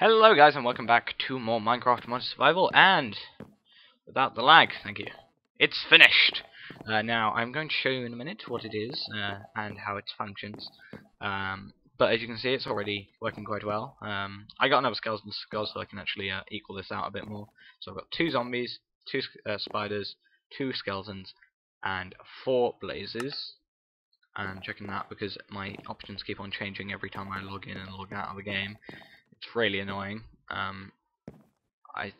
Hello guys and welcome back to more Minecraft Mod Survival and without the lag, thank you. It's finished! Uh, now I'm going to show you in a minute what it is uh, and how it functions. Um, but as you can see it's already working quite well. Um, I got another skeleton skull so I can actually uh, equal this out a bit more. So I've got two zombies, two uh, spiders, two skeletons and four blazes. I'm checking that because my options keep on changing every time I log in and log out of the game. It's really annoying. Um, I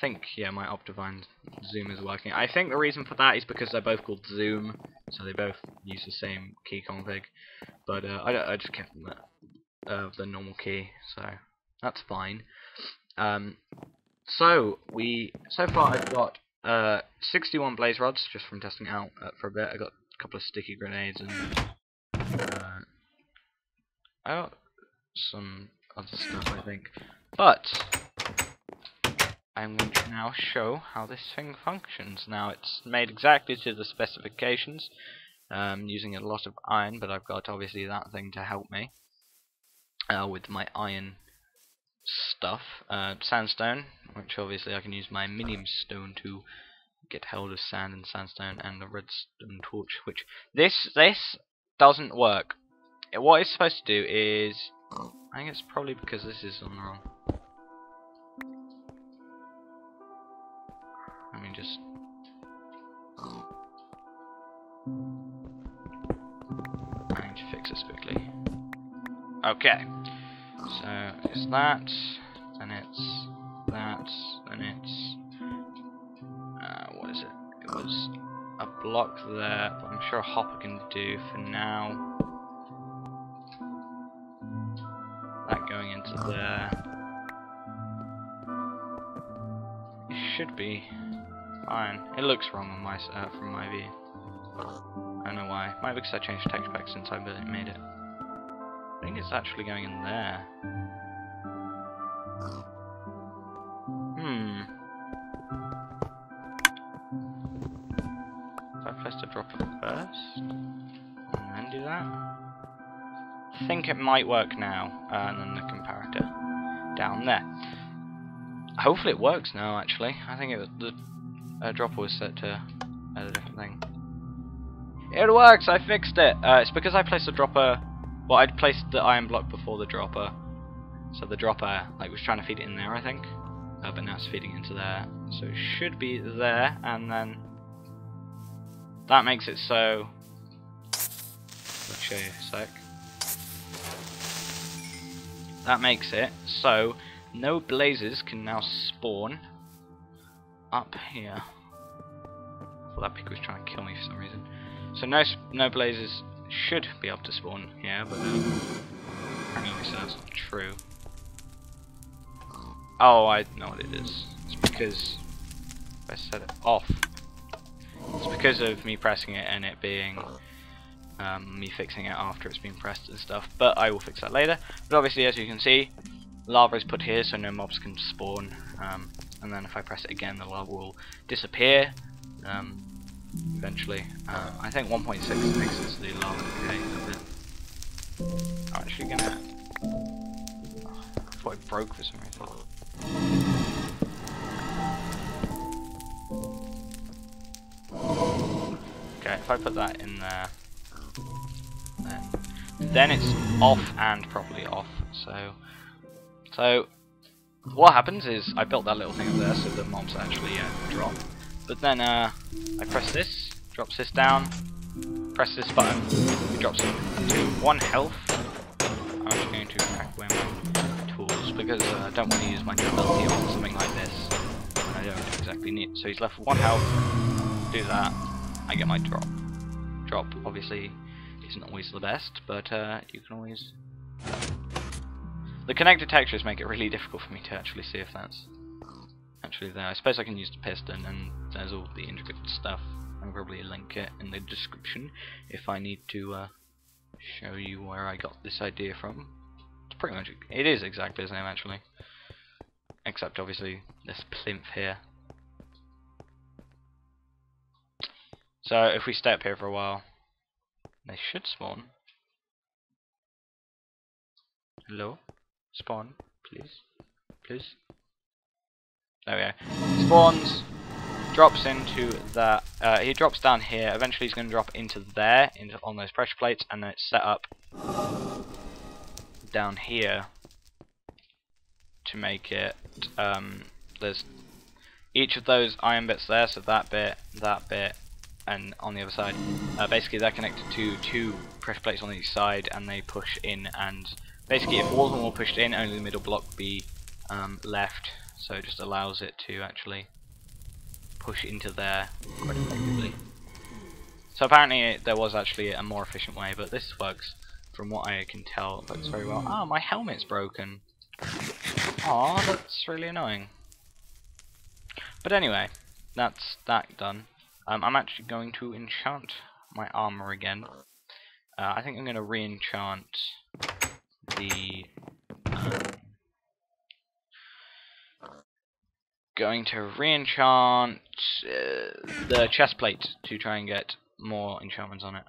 think, yeah, my Optifine Zoom is working. I think the reason for that is because they're both called Zoom, so they both use the same key config. But uh, I, I just kept them at uh, the normal key, so that's fine. Um, so we so far I've got uh, 61 blaze rods just from testing out uh, for a bit. I got a couple of sticky grenades and uh, I got some other stuff, I think. But I'm going to now show how this thing functions. Now it's made exactly to the specifications, um, using a lot of iron, but I've got obviously that thing to help me uh, with my iron stuff. Uh, sandstone, which obviously I can use my minium stone to get hold of sand and sandstone, and the redstone torch, which this this doesn't work. What it's supposed to do is I think it's probably because this is on the wrong. Let me just. I need to fix this quickly. Okay. So it's that, then it's that, then it's. Uh, what is it? It was a block there, but I'm sure a hopper can do for now. There. It should be fine. It looks wrong on my uh, from my view. I don't know why. Might be because I changed the text back since I made it. I think it's actually going in there. Hmm. So I press the dropper first, and then do that think it might work now, uh, and then the comparator down there. Hopefully it works now, actually. I think it, was, the uh, dropper was set to a different thing. It works! I fixed it! Uh, it's because I placed the dropper... Well, I'd placed the iron block before the dropper. So the dropper like was trying to feed it in there, I think. Uh, but now it's feeding into there. So it should be there, and then... That makes it so... Let's show you a sec that makes it so no blazes can now spawn up here. Well, that pig was trying to kill me for some reason. So no no blazes should be able to spawn here, but um, apparently that's not true. Oh, I know what it is. It's because I set it off. It's because of me pressing it and it being um, me fixing it after it's been pressed and stuff, but I will fix that later. But obviously, as you can see, lava is put here so no mobs can spawn, um, and then if I press it again, the lava will disappear um, eventually. Uh, I think 1.6 fixes the lava decay a bit. I'm actually gonna. Oh, I thought it broke for some reason. Okay, if I put that in there then it's off and properly off. So, so what happens is I built that little thing up there so the mobs actually uh, drop. But then uh, I press this, drops this down, press this button, it drops it to one health. I'm actually going to pack away my tools because uh, I don't want to use my ability on something like this. I don't exactly need. So he's left one health. Do that. I get my drop. Drop obviously isn't always the best, but uh, you can always... The connected textures make it really difficult for me to actually see if that's actually there. I suppose I can use the piston and there's all the intricate stuff. I'll probably link it in the description if I need to uh, show you where I got this idea from. It's pretty much, it is exactly the same actually. Except obviously this plinth here. So if we stay up here for a while, they should spawn. Hello? Spawn, please, please. There we go. Spawns, drops into that. Uh, he drops down here. Eventually, he's going to drop into there, into on those pressure plates, and then it's set up down here to make it. Um, there's each of those iron bits there, so that bit, that bit, and on the other side. Uh, basically, they're connected to two pressure plates on each side, and they push in. And basically, if all of them were pushed in, only the middle block be um, left. So it just allows it to actually push into there quite effectively. So apparently there was actually a more efficient way, but this works, from what I can tell, works very well. Ah, oh, my helmet's broken. Aw, that's really annoying. But anyway, that's that done. Um, I'm actually going to enchant my armor again. Uh, I think I'm going to re-enchant the um, going to re-enchant uh, the chest plate to try and get more enchantments on it.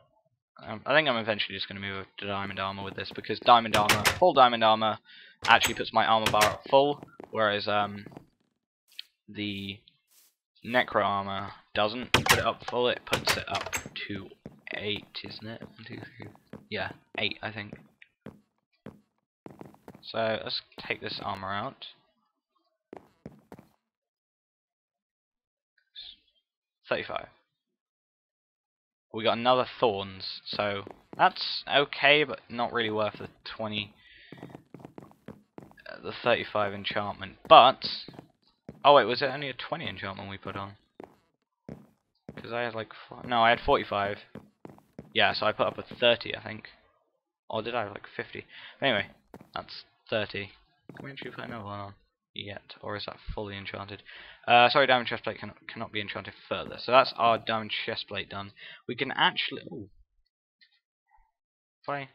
Um, I think I'm eventually just going to move to diamond armor with this because diamond armor, full diamond armor, actually puts my armor bar at full, whereas um, the necro armor doesn't. Put it up full, it puts it up to eight, isn't it? Yeah, eight, I think. So let's take this armor out. 35. We got another thorns, so that's okay, but not really worth the 20, uh, the 35 enchantment. But, oh wait, was it only a 20 enchantment we put on? Because I had like, no, I had 45. Yeah, so I put up a 30, I think. Or did I have like 50? Anyway, that's 30. Can we actually put another one on? yet, or is that fully enchanted? Uh, sorry, diamond chestplate cannot, cannot be enchanted further. So that's our diamond chestplate done. We can actually... Ooh. If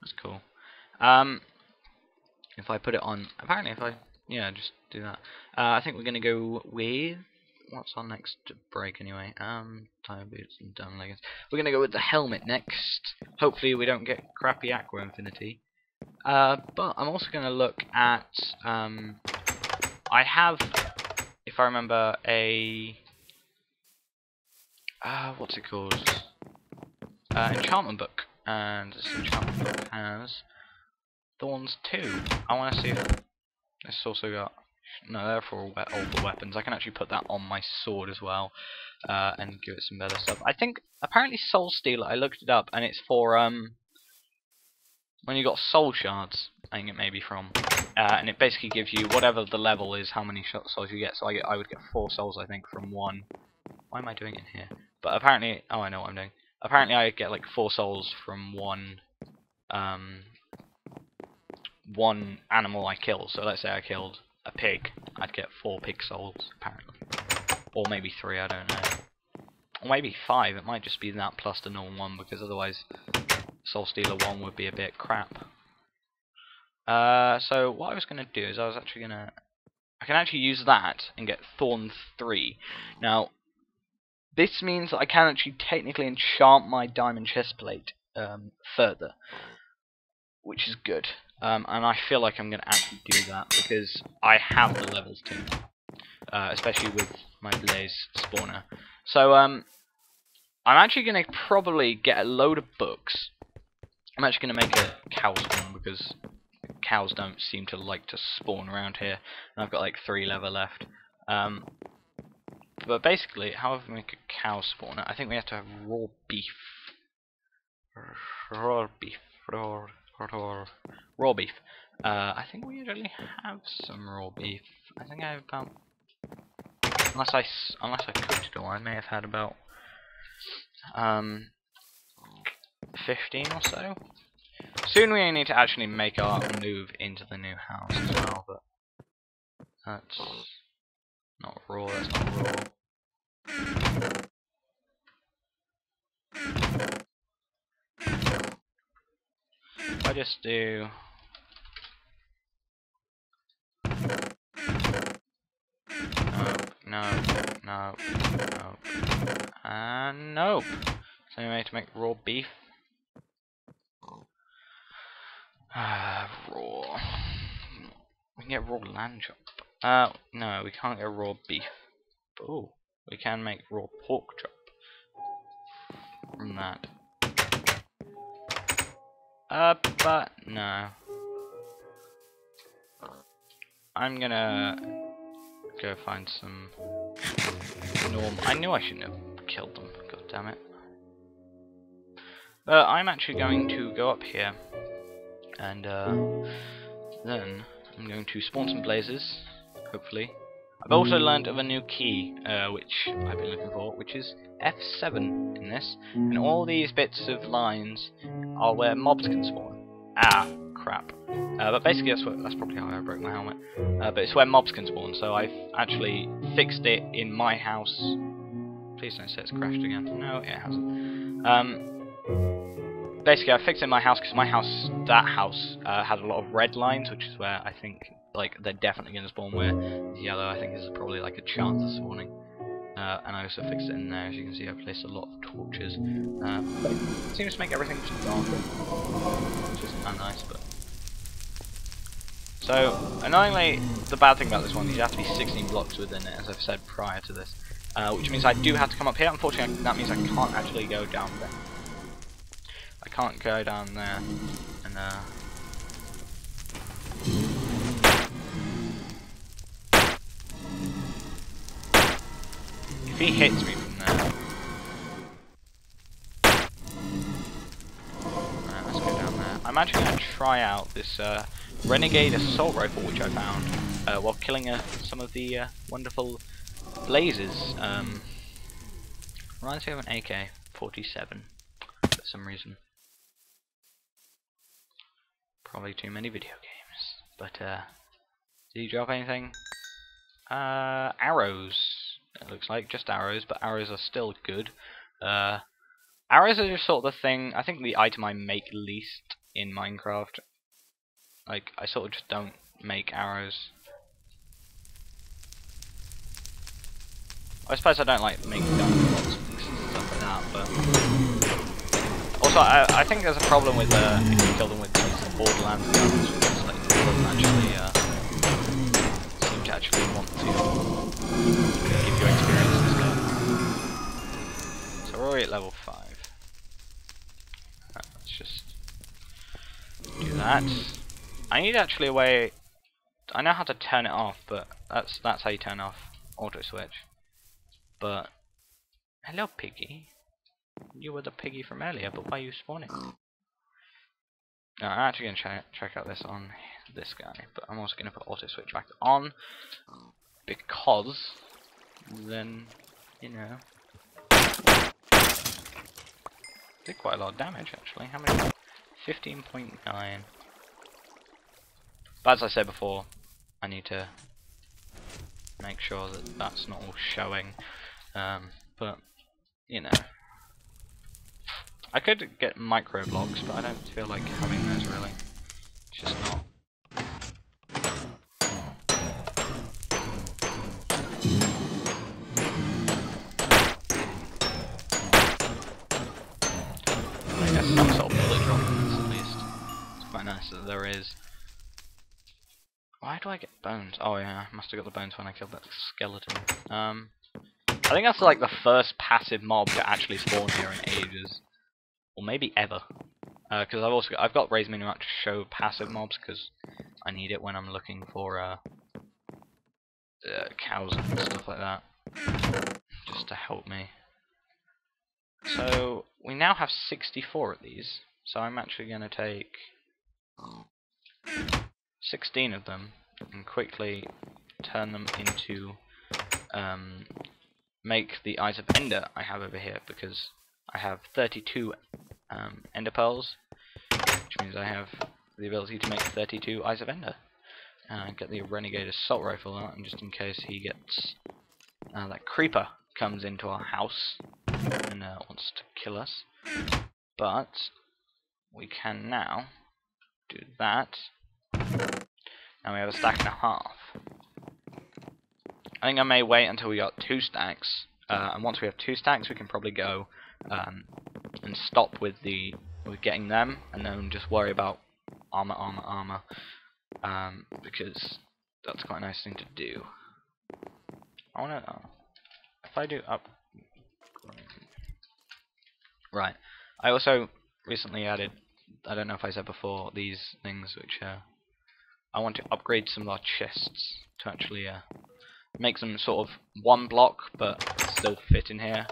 That's cool. Um, if I put it on... Apparently if I... Yeah, just do that. Uh, I think we're going to go with... What's our next break anyway? Um, tire boots and down leggings. We're going to go with the helmet next. Hopefully we don't get crappy aqua affinity. Uh, but I'm also going to look at, um, I have, if I remember, a, uh, what's it called, uh, enchantment book, and this enchantment book has thorns too. I want to see if this also got, no, they're for all, all the weapons. I can actually put that on my sword as well, uh, and give it some better stuff. I think, apparently Soul Stealer, I looked it up, and it's for, um, when you got soul shards, I think it may be from, uh, and it basically gives you whatever the level is, how many souls you get. So I get, I would get four souls, I think, from one. Why am I doing it here? But apparently, oh, I know what I'm doing. Apparently, I get like four souls from one, um, one animal I kill. So let's say I killed a pig, I'd get four pig souls, apparently, or maybe three. I don't know. Or maybe five. It might just be that plus the normal one, because otherwise Soul Stealer 1 would be a bit crap. Uh, so what I was going to do is I was actually going to... I can actually use that and get Thorn 3. Now, this means that I can actually technically enchant my diamond chestplate um, further, which is good. Um, and I feel like I'm going to actually do that because I have the levels to, uh, especially with my Blaze spawner. So um, I'm actually going to probably get a load of books I'm actually going to make a cow spawn because cows don't seem to like to spawn around here. And I've got like three leather left. Um, but basically, how do we make a cow spawner? I think we have to have raw beef. Raw beef. Raw, raw, beef. Uh, I think we usually have some raw beef. I think I have about... Unless I, unless I cooked it all, I may have had about... Um, 15 or so. Soon we need to actually make our move into the new house as well, but that's not raw, that's not raw. I just do nope, nope, nope, and nope. So need to make raw beef Ah, raw. We can get raw lamb chop. Uh, no, we can't get raw beef. Oh, we can make raw pork chop from that. But no. I'm gonna go find some norm. I knew I shouldn't have killed them. God damn it. But I'm actually going to go up here, and uh, then I'm going to spawn some blazes. Hopefully. I've also learned of a new key, uh, which I've been looking for, which is F7 in this, and all these bits of lines are where mobs can spawn. Ah, crap. Uh, but basically that's, what, that's probably how I broke my helmet. Uh, but it's where mobs can spawn, so I've actually fixed it in my house. Please don't say it's crashed again. No, it hasn't. Um, basically I fixed it in my house because my house, that house, uh, had a lot of red lines, which is where I think like they're definitely going to spawn where yellow I think is probably like a chance of spawning. Uh, and I also fixed it in there, as you can see I placed a lot of torches. Uh, it seems to make everything just darker, which isn't that nice, but... So, annoyingly, the bad thing about this one is you have to be 16 blocks within it, as I've said prior to this. Uh, which means I do have to come up here, unfortunately that means I can't actually go down there. I can't go down there and If he hits me from there... Let's go down there. I'm actually going to try out this uh, Renegade Assault Rifle which I found uh, while killing uh, some of the uh, wonderful blazes. Um, reminds me of an AK-47 for some reason. Probably too many video games. But, uh, did he drop anything? Uh, arrows it looks like, just arrows, but arrows are still good. Uh, arrows are just sort of the thing, I think the item I make least in Minecraft. Like, I sort of just don't make arrows. I suppose I don't like making diamond blocks and stuff like that, but... Also, I, I think there's a problem with, uh, if you kill them with these Borderlands guns, like, doesn't actually, uh, actually want to give you experience and stuff. So we're already at level 5. Right, let's just do that. I need actually a way... I know how to turn it off, but that's that's how you turn off auto switch. But hello, piggy. You were the piggy from earlier, but why are you spawning? No, I'm actually gonna check check out this on this guy, but I'm also gonna put auto switch back on because then, you know, did quite a lot of damage actually. How many? 15.9. But as I said before, I need to make sure that that's not all showing. Um, but, you know. I could get micro blocks, but I don't feel like having those really. It's just not Do I get bones? Oh yeah, I must have got the bones when I killed that skeleton. Um, I think that's like the first passive mob to actually spawn here in ages, or maybe ever. Because uh, I've also got, I've got raise minimum to show passive mobs because I need it when I'm looking for uh, uh, cows and stuff like that, just to help me. So we now have 64 of these, so I'm actually going to take 16 of them and quickly turn them into um, make the Eyes of Ender I have over here because I have 32 um, Ender Pearls, which means I have the ability to make 32 Eyes of Ender. Uh, get the Renegade Assault Rifle out, and just in case he gets uh, that creeper comes into our house and uh, wants to kill us. But we can now do that. Now we have a stack and a half. I think I may wait until we got two stacks, uh, and once we have two stacks, we can probably go um, and stop with the with getting them, and then just worry about armor, armor, armor, um, because that's quite a nice thing to do. I wanna uh, if I do up Right. I also recently added I don't know if I said before these things which uh I want to upgrade some of our chests to actually uh make them sort of one block but still fit in here.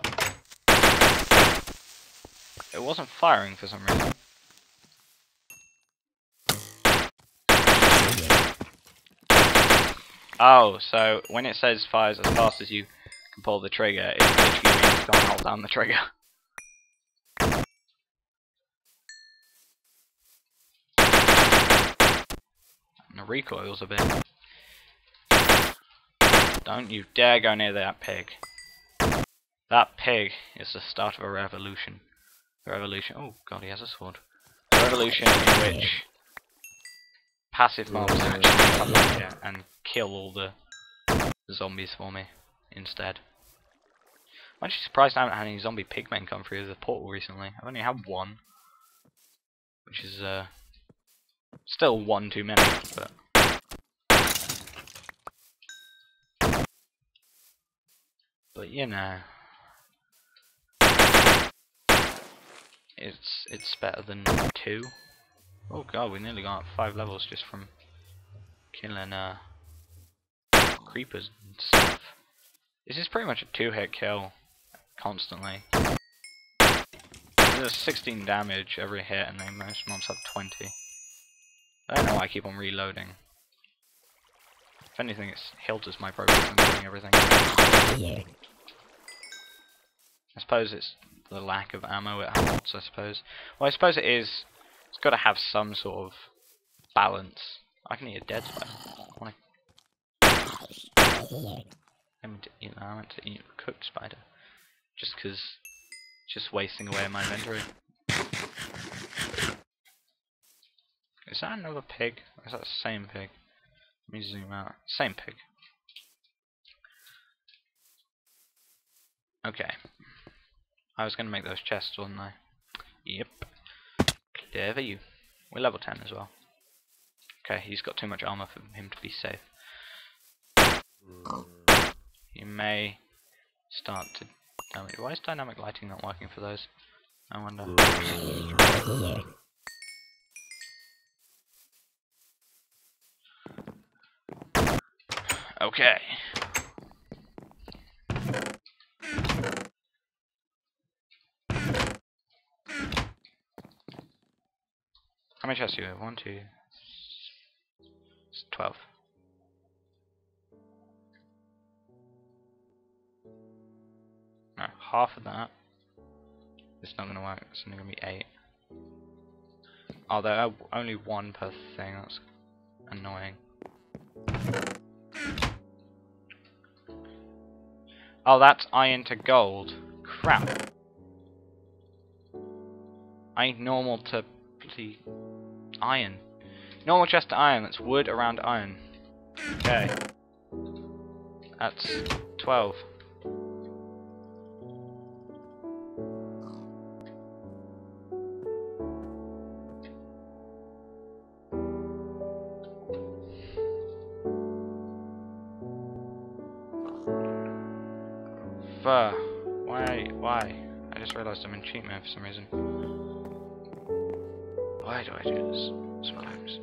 It wasn't firing for some reason. Oh, so when it says fires as fast as you can pull the trigger, it literally means don't hold down the trigger. And the recoil's a bit. Don't you dare go near that pig. That pig is the start of a revolution. A revolution. Oh god, he has a sword. A revolution in which passive mobs actually come here and kill all the zombies for me instead. I'm actually surprised I haven't had any zombie pigmen come through the portal recently. I've only had one. Which is uh still one too many, but But you know it's it's better than two. Oh god, we nearly got five levels just from killing uh creepers and stuff. This is pretty much a two hit kill constantly. There's 16 damage every hit and then most mobs have 20. I don't know why I keep on reloading. If anything, it's Hilter's my progress in doing everything. I suppose it's the lack of ammo it holds, I suppose. Well, I suppose it is. It's got to have some sort of balance. I can eat a dead spider. I want to. I meant to eat, I meant to eat a cooked spider. Just because. Just wasting away my inventory. Is that another pig? Or is that the same pig? Let me zoom out. Same pig. Okay. I was going to make those chests, wasn't I? Yep. Clever you. We're level 10 as well. Okay, he's got too much armor for him to be safe. You may start to... Why is dynamic lighting not working for those? I wonder. Okay. How many chests do you have? One, two, twelve. No, half of that. It's not going to work. It's only going to be eight. Oh, there are only one per thing. That's annoying. Oh, that's iron to gold. Crap. I need normal to bloody iron. Normal chest to iron. That's wood around iron. Okay. That's 12. Some reason. Why do I do this sometimes?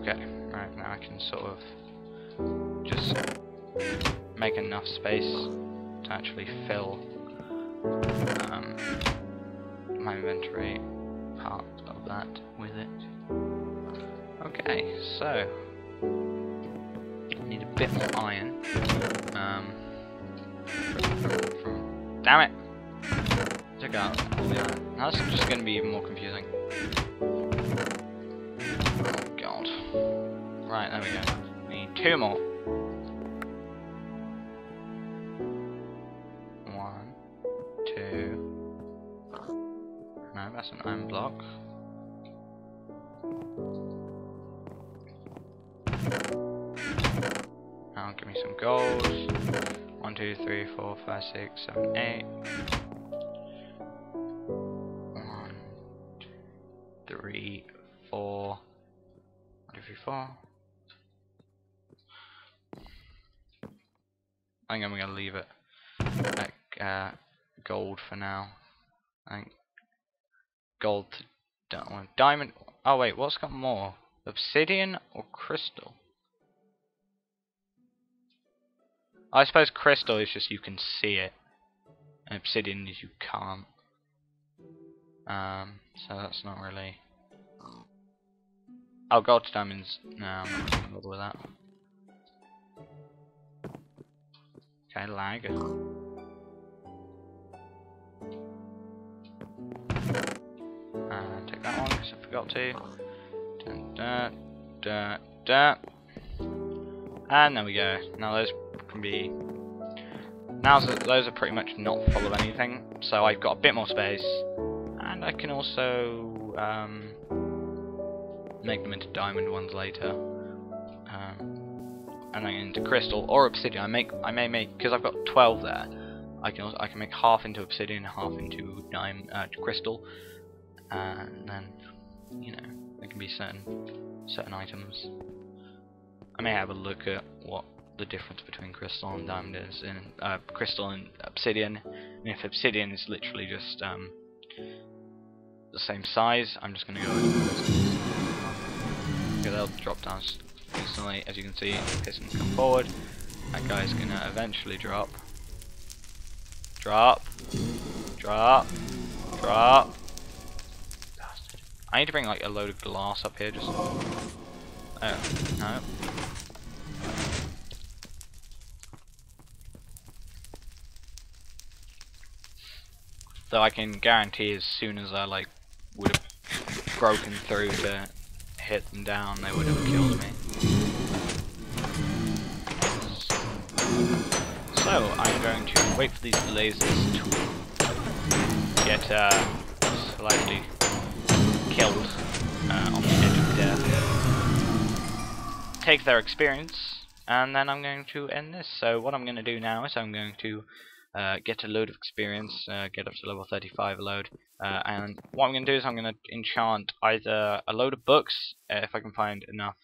Okay, right now I can sort of just make enough space to actually fill um, my inventory part of that with it. Okay, so I need a bit more iron. Um, damn it! Took out all the. Now this is just to be even more confusing. Oh god. Right, there we go. We need two more. One, two. No, that's an iron block. Now give me some gold. One, two, three, four, five, six, seven, eight. One, two, three, four, for? I think I'm gonna leave it at uh, gold for now. I think gold to diamond. Oh wait, what's got more? Obsidian or crystal? I suppose crystal is just you can see it. And obsidian is you can't. Um, so that's not really. Oh, gold to diamonds. No, I'm not gonna bother with that. Okay, lag. And take that one because I forgot to. Dun, dun, dun, dun. And there we go. Now those can be. Now those are pretty much not full of anything, so I've got a bit more space, and I can also um, make them into diamond ones later, um, and then into crystal or obsidian. I make I may make because I've got 12 there. I can also, I can make half into obsidian, half into diamond uh, crystal, and then you know there can be certain certain items. I may have a look at what the difference between crystal and diamond is in uh, crystal and obsidian. And if obsidian is literally just um, the same size, I'm just to go. Okay, they'll drop down instantly. As you can see, pistons come forward. That guy's to eventually drop. Drop. Drop. Drop. Bastard. I need to bring like a load of glass up here just. Oh, no. Though I can guarantee as soon as I like would have broken through to hit them down, they would have killed me. So I'm going to wait for these lasers to get uh, slightly killed uh, on the edge of death. Take their experience, and then I'm going to end this. So what I'm going to do now is I'm going to uh, get a load of experience, uh, get up to level 35 a load, uh, and what I'm going to do is I'm going to enchant either a load of books, uh, if I can find enough.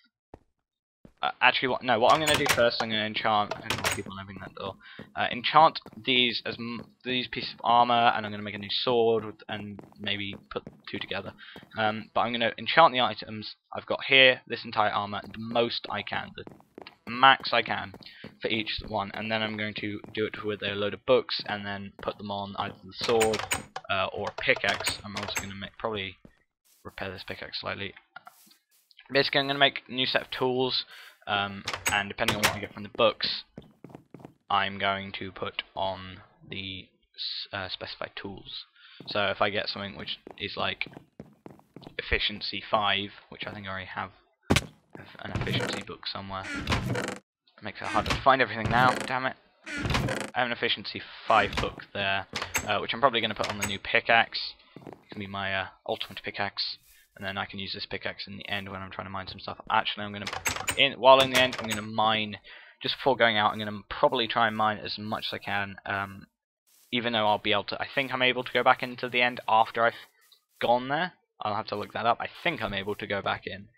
Uh, actually, what, no, what I'm going to do first, I'm going to enchant, on opening that door, uh, enchant these as these pieces of armor, and I'm going to make a new sword, with, and maybe put two together. Um, but I'm going to enchant the items I've got here, this entire armor, the most I can, the max I can for each one, and then I'm going to do it with a load of books, and then put them on either the sword uh, or pickaxe. I'm also going to make probably repair this pickaxe slightly. Basically, I'm going to make a new set of tools, um, and depending on what I get from the books, I'm going to put on the uh, specified tools. So if I get something which is like efficiency 5, which I think I already have an efficiency book somewhere. Makes it harder to find everything now, damn it. I have an efficiency 5 book there, uh, which I'm probably going to put on the new pickaxe. It can be my uh, ultimate pickaxe, and then I can use this pickaxe in the end when I'm trying to mine some stuff. Actually, I'm going to, in while in the end, I'm going to mine, just before going out, I'm going to probably try and mine as much as I can, um, even though I'll be able to, I think I'm able to go back into the end after I've gone there. I'll have to look that up. I think I'm able to go back in.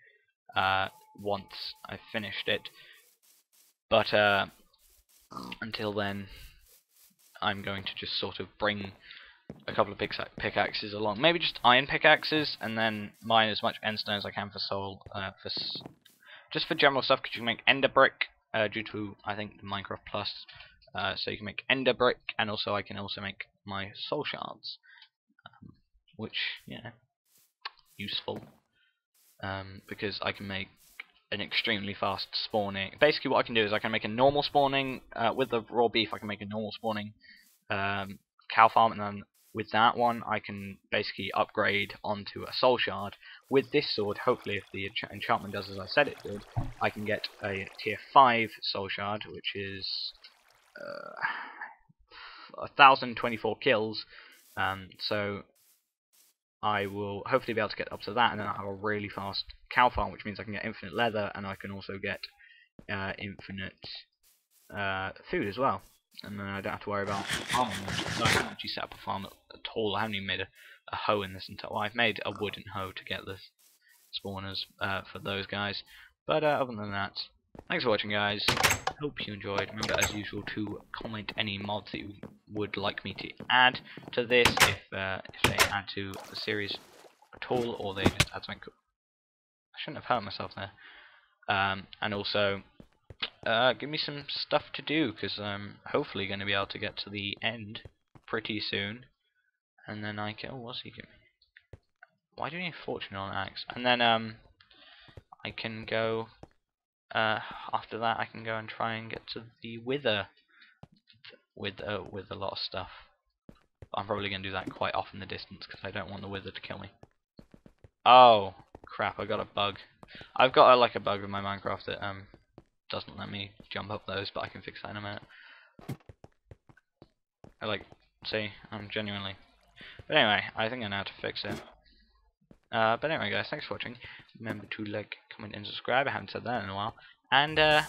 Uh, once I've finished it. But uh, until then, I'm going to just sort of bring a couple of pickaxes along. Maybe just iron pickaxes, and then mine as much endstone as I can for soul, uh, for just for general stuff. Because you can make ender brick uh, due to I think Minecraft Plus. Uh, so you can make ender brick, and also I can also make my soul shards, um, which yeah, useful um, because I can make an extremely fast spawning. Basically, what I can do is I can make a normal spawning uh, with the raw beef. I can make a normal spawning um, cow farm, and then with that one, I can basically upgrade onto a soul shard. With this sword, hopefully, if the ench enchantment does as I said it did, I can get a tier five soul shard, which is uh, 1024 kills. Um, so I will hopefully be able to get up to that, and then I'll have a really fast cow farm, which means I can get infinite leather, and I can also get uh, infinite uh, food as well. And then I don't have to worry about farming. So I haven't actually set up a farm at, all. I haven't even made a, a hoe in this entire. Well, I've made a wooden hoe to get the spawners uh, for those guys, But uh, other than that, thanks for watching, guys. Hope you enjoyed. Remember, as usual, to comment any mods that you would like me to add to this, if uh, if they add to the series at all, or they just add something. I shouldn't have hurt myself there. Um, and also, uh, give me some stuff to do because I'm hopefully going to be able to get to the end pretty soon, and then I can. Oh, what's he giving me? Why do you need fortune on axe? And then um, I can go. Uh, after that, I can go and try and get to the wither with uh, with a lot of stuff. I'm probably going to do that quite off in the distance because I don't want the wither to kill me. Oh crap! I got a bug. I've got like a bug with my Minecraft that um doesn't let me jump up those, but I can fix that in a minute. I like see, I'm genuinely. But anyway, I think I know how to fix it. Uh, but anyway, guys, thanks for watching. Remember to like, comment, and subscribe. I haven't said that in a while. And uh,